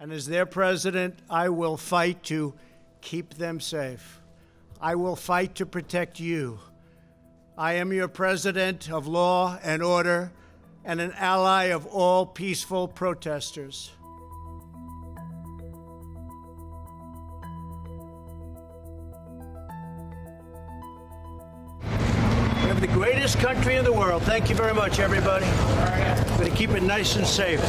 And as their president, I will fight to keep them safe. I will fight to protect you. I am your president of law and order and an ally of all peaceful protesters. We have the greatest country in the world. Thank you very much, everybody. We're going to keep it nice and safe.